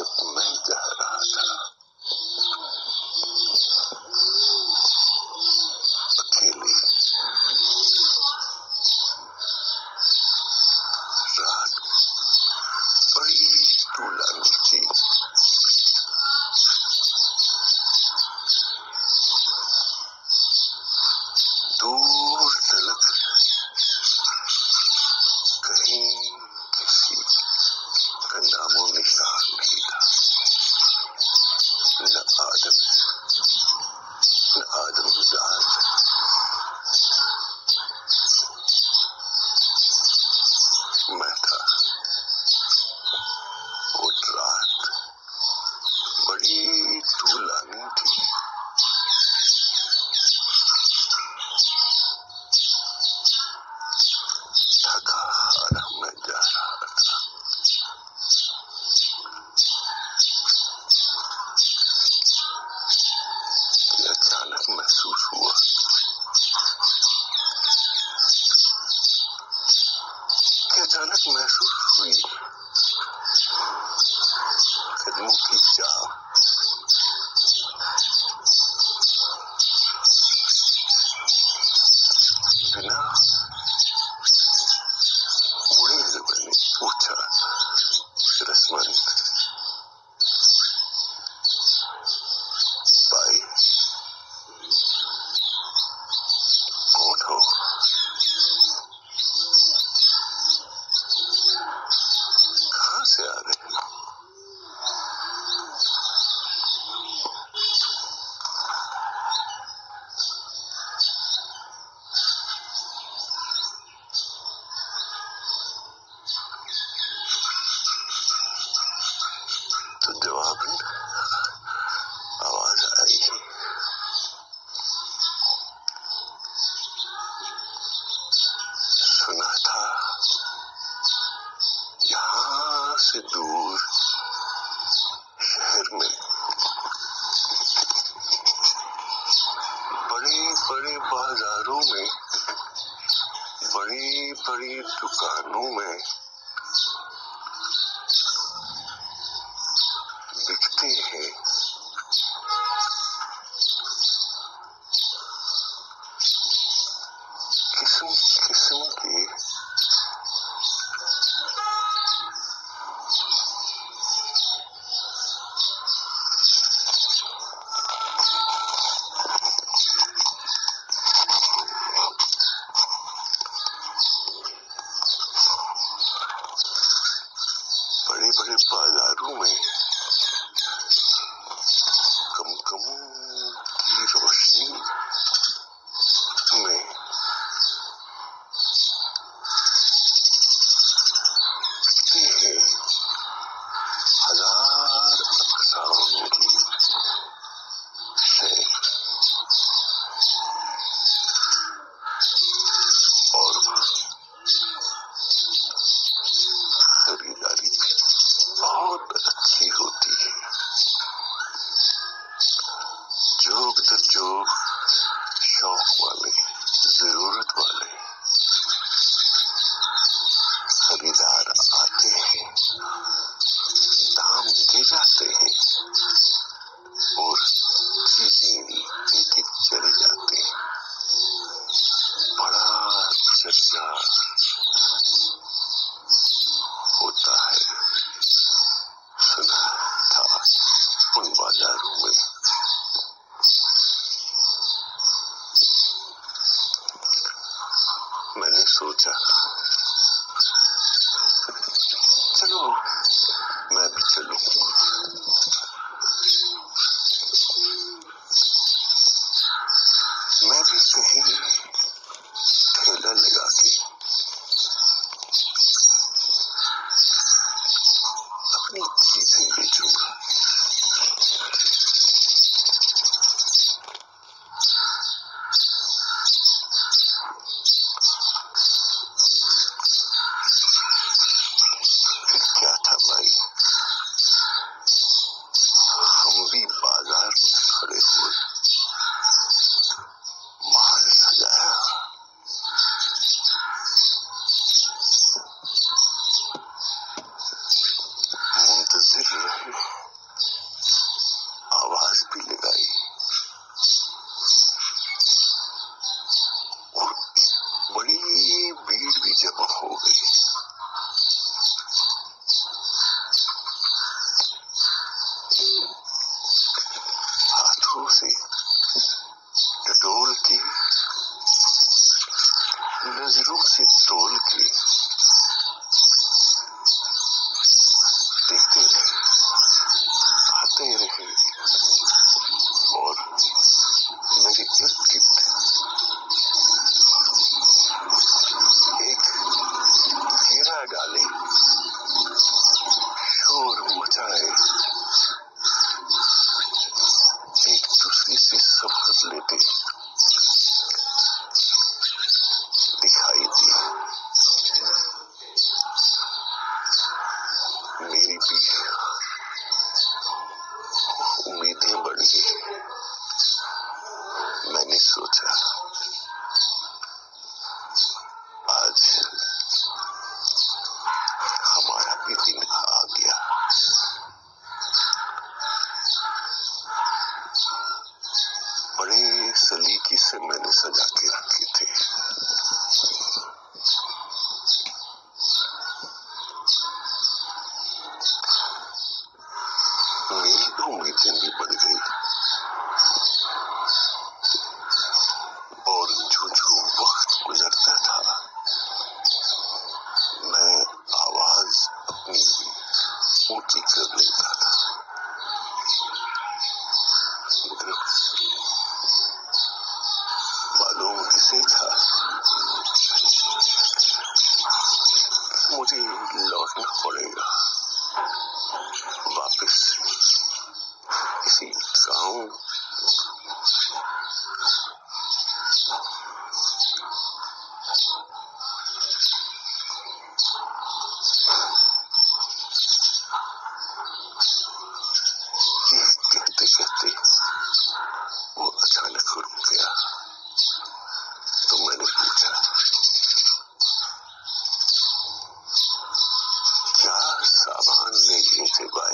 Yo, سنا تھا۔ یہاں سے دور شہر میں بڑے بڑے بازاروں میں، بڑی بڑی دکانوں میں Prepararme بھیڑ بھی جمع ہو گئی۔ ہاتھوں سے ڈول کی because to, but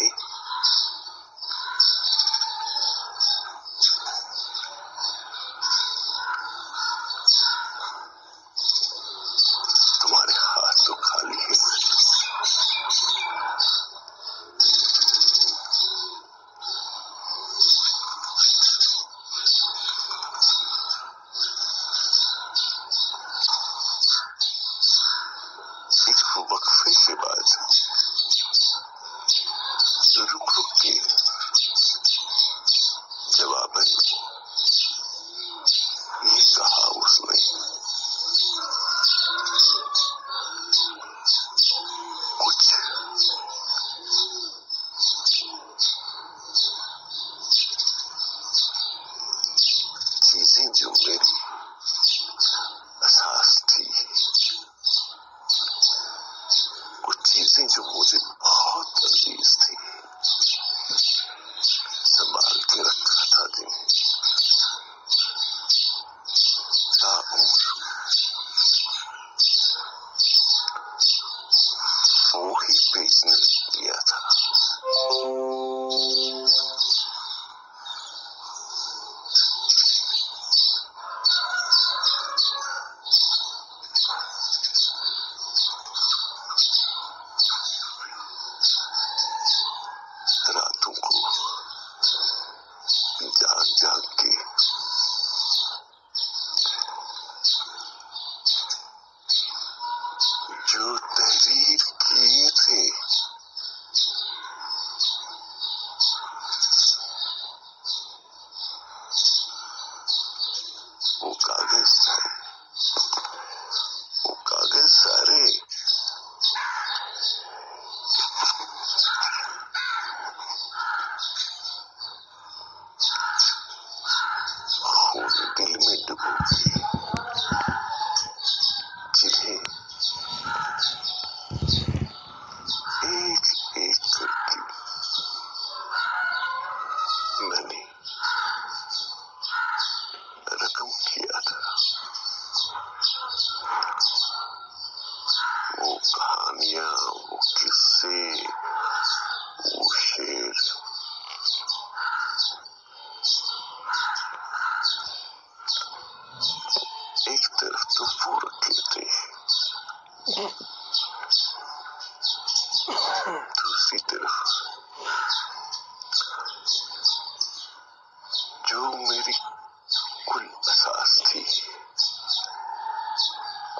gigante.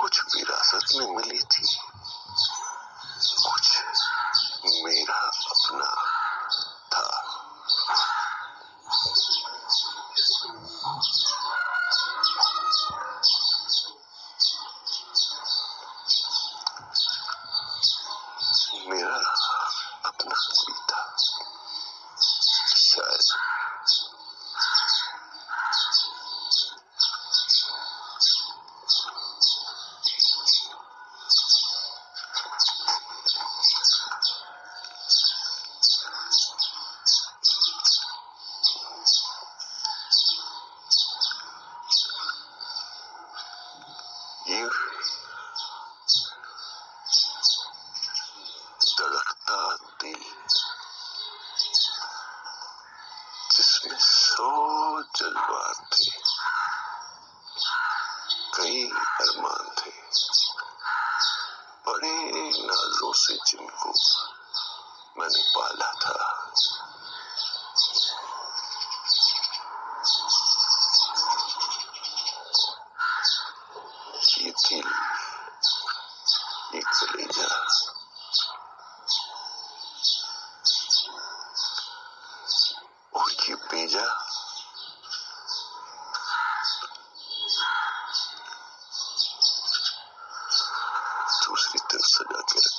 کچھ وراثت میں ملی تھی ir with it.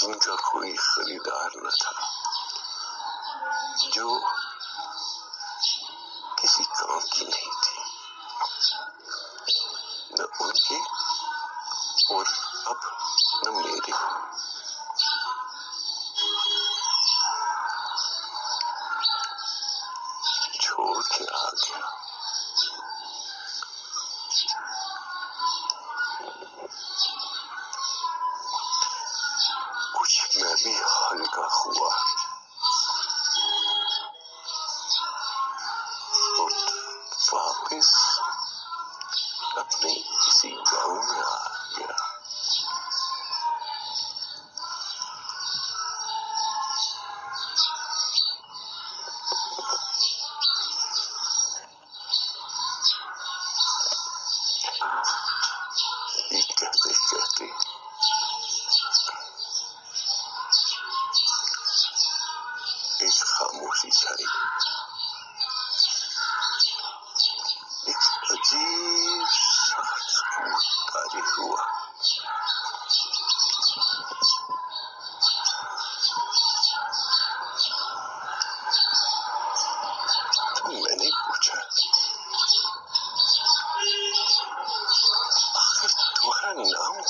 جن کا کوئی خریدار نہ تھا جو کسی کام کی نہیں تھی۔ نہ ان کی اور اب نہ میری۔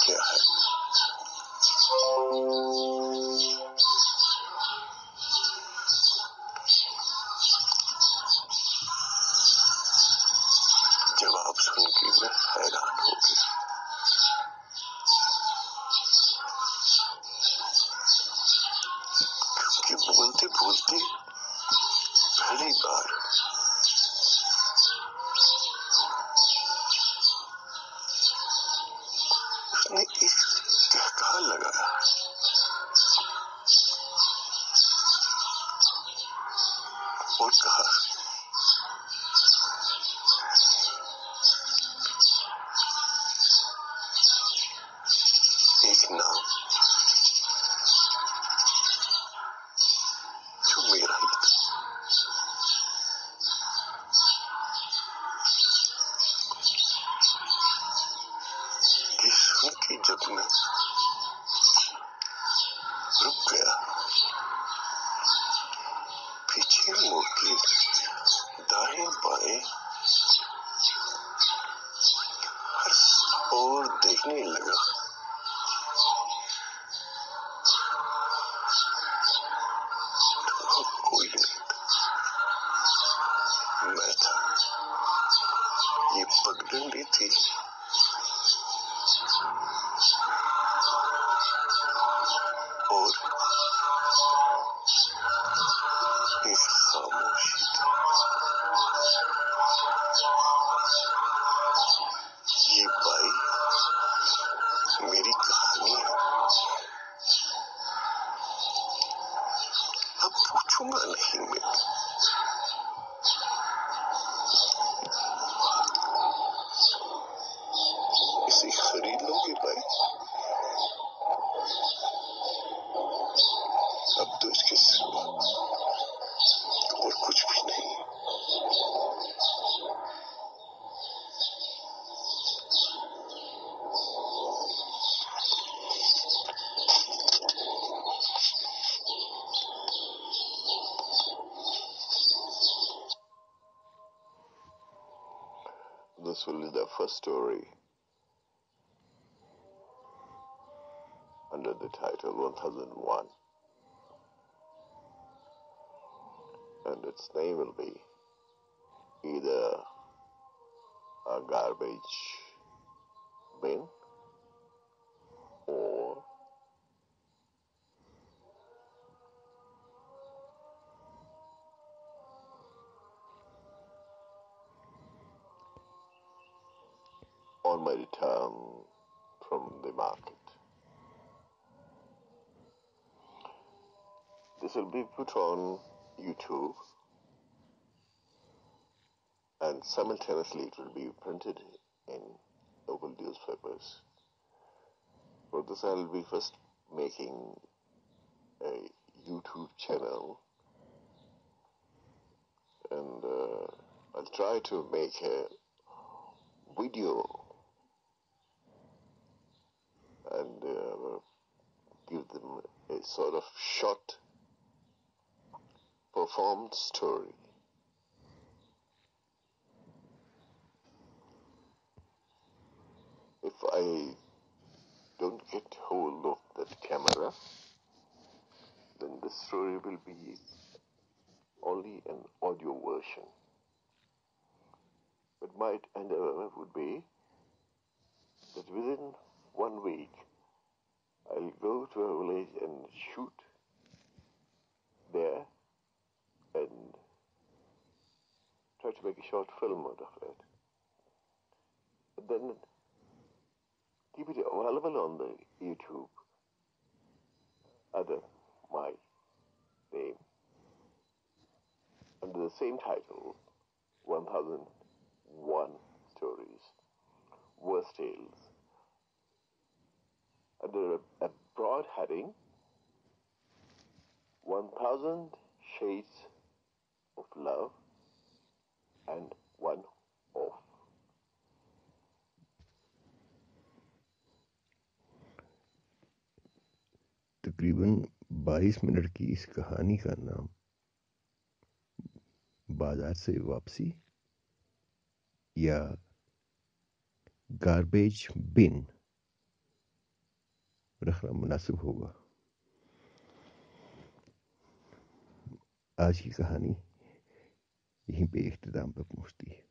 Yeah. It's now first story. Under the title 1001 and its name will be either a garbage bin market. This will be put on YouTube and simultaneously it will be printed in local newspapers. For this I will be first making a YouTube channel and uh, I'll try to make a video and uh, give them a sort of short performed story. If I don't get hold of that camera, then the story will be only an audio version. But my endeavor would be that within one week I'll go to a village and shoot there and try to make a short film out of it. But then keep it available on the YouTube. Under my name. Under the same title 1001 Stories Worst Tales under a broad heading 1000 Shades of Love and One Off. تقریباً بائیس minute کی اس کہانی کا نام بازار سے واپسی یا گاربیج بن رکھنا مناسب ہوگا۔ آج کی کہانی یہیں پہ اختتام پہ پہنچتی ہے۔